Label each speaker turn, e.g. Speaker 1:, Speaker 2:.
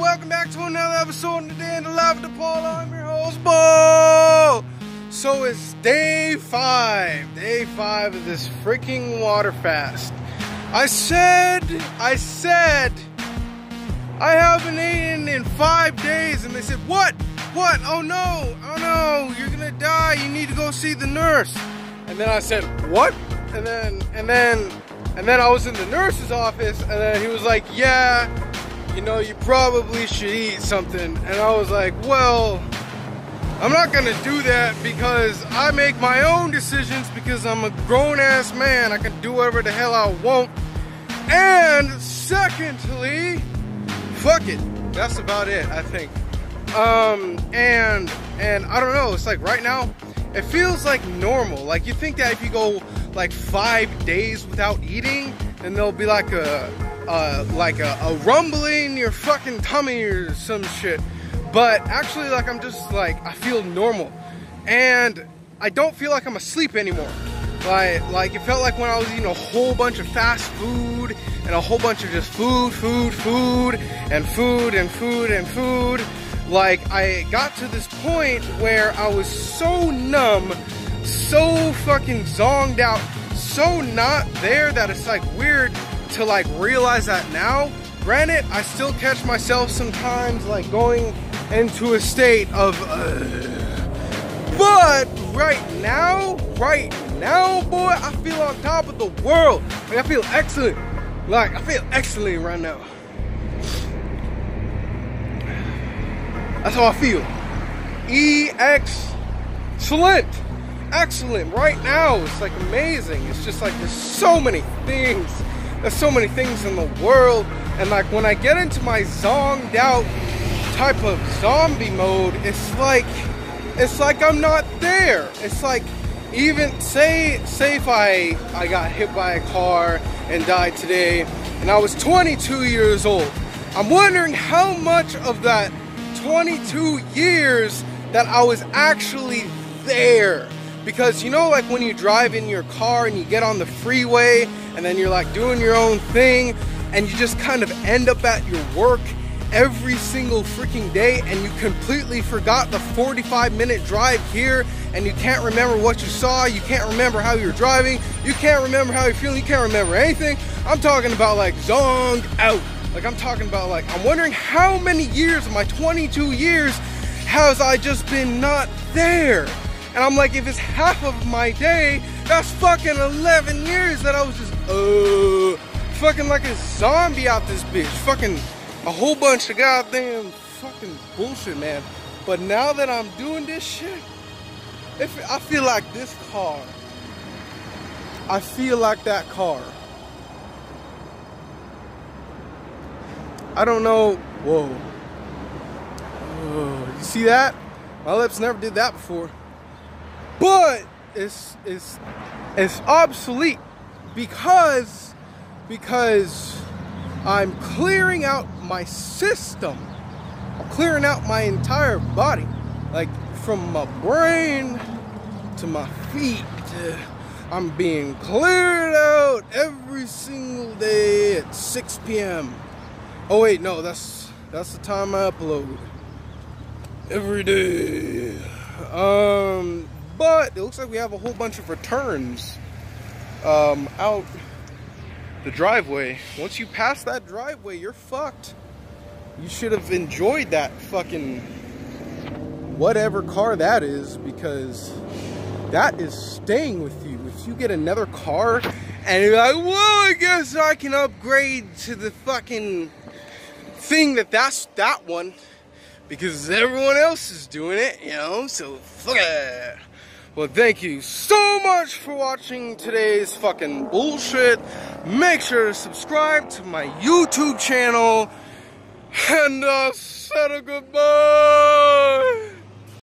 Speaker 1: Welcome back to another episode of the Day in the Life of the Paul. I'm your host, Bo. So it's day five, day five of this freaking water fast. I said, I said, I haven't eaten in five days, and they said, what? What? Oh no, oh no, you're gonna die. You need to go see the nurse. And then I said, what? And then, and then, and then I was in the nurse's office, and then he was like, yeah you know, you probably should eat something. And I was like, well, I'm not gonna do that because I make my own decisions because I'm a grown ass man. I can do whatever the hell I want. And secondly, fuck it. That's about it, I think. Um, and, and I don't know, it's like right now, it feels like normal. Like you think that if you go like five days without eating, then there'll be like a, uh, like a, a rumbling in your fucking tummy or some shit. But actually, like, I'm just like, I feel normal. And I don't feel like I'm asleep anymore. Like, like it felt like when I was eating a whole bunch of fast food and a whole bunch of just food, food, food, and food, and food, and food. Like, I got to this point where I was so numb, so fucking zonged out, so not there that it's like weird to like realize that now. Granted, I still catch myself sometimes like going into a state of uh, but right now, right now, boy, I feel on top of the world. Like I feel excellent. Like I feel excellent right now. That's how I feel. EX excellent. Excellent. Right now, it's like amazing. It's just like there's so many things there's so many things in the world. And like when I get into my zonged out type of zombie mode, it's like it's like I'm not there. It's like even say say if I I got hit by a car and died today and I was 22 years old. I'm wondering how much of that 22 years that I was actually there. Because you know like when you drive in your car and you get on the freeway and then you're like doing your own thing and you just kind of end up at your work every single freaking day and you completely forgot the 45 minute drive here and you can't remember what you saw, you can't remember how you're driving, you can't remember how you're feeling, you can't remember anything. I'm talking about like zoned out. Like I'm talking about like, I'm wondering how many years of my 22 years has I just been not there? And I'm like, if it's half of my day, that's fucking 11 years that I was just, uh, fucking like a zombie out this bitch. Fucking a whole bunch of goddamn fucking bullshit, man. But now that I'm doing this shit, if I feel like this car. I feel like that car. I don't know. Whoa. Oh, you see that? My lips never did that before but it's it's it's obsolete because because I'm clearing out my system. I'm clearing out my entire body, like from my brain to my feet. I'm being cleared out every single day at 6 p.m. Oh wait, no, that's that's the time I upload every day. Um, but it looks like we have a whole bunch of returns um, out the driveway. Once you pass that driveway, you're fucked. You should have enjoyed that fucking whatever car that is because that is staying with you. If you get another car and you're like, well, I guess I can upgrade to the fucking thing that that's that one because everyone else is doing it, you know, so fuck it. Well, thank you so much for watching today's fucking bullshit. Make sure to subscribe to my YouTube channel. And uh, said a goodbye.